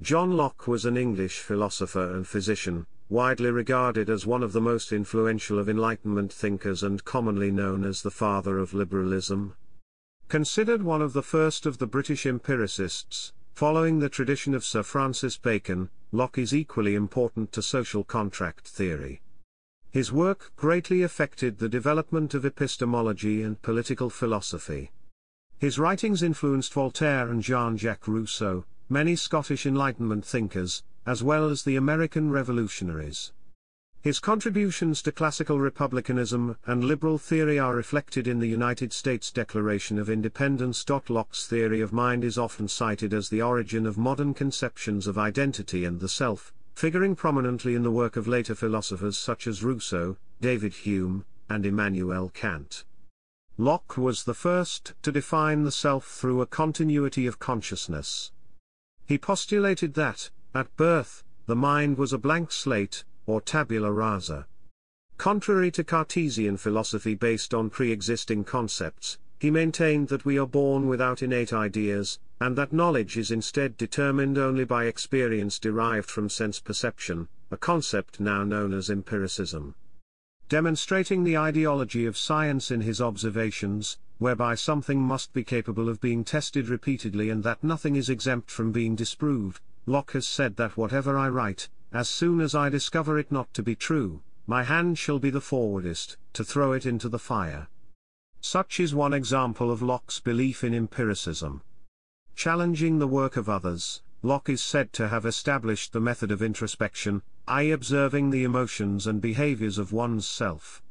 John Locke was an English philosopher and physician, widely regarded as one of the most influential of Enlightenment thinkers and commonly known as the father of liberalism. Considered one of the first of the British empiricists, following the tradition of Sir Francis Bacon, Locke is equally important to social contract theory. His work greatly affected the development of epistemology and political philosophy. His writings influenced Voltaire and Jean-Jacques Rousseau, many Scottish Enlightenment thinkers, as well as the American revolutionaries. His contributions to classical republicanism and liberal theory are reflected in the United States Declaration of Independence. Locke's theory of mind is often cited as the origin of modern conceptions of identity and the self, figuring prominently in the work of later philosophers such as Rousseau, David Hume, and Immanuel Kant. Locke was the first to define the self through a continuity of consciousness. He postulated that, at birth, the mind was a blank slate, or tabula rasa. Contrary to Cartesian philosophy based on pre-existing concepts, he maintained that we are born without innate ideas, and that knowledge is instead determined only by experience derived from sense perception, a concept now known as empiricism. Demonstrating the ideology of science in his observations, whereby something must be capable of being tested repeatedly and that nothing is exempt from being disproved, Locke has said that whatever I write, as soon as I discover it not to be true, my hand shall be the forwardest, to throw it into the fire. Such is one example of Locke's belief in empiricism. Challenging the work of others, Locke is said to have established the method of introspection, i.e. observing the emotions and behaviors of one's self.